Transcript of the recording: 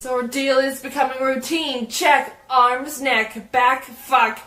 This ordeal is becoming routine. Check. Arms, neck, back, fuck.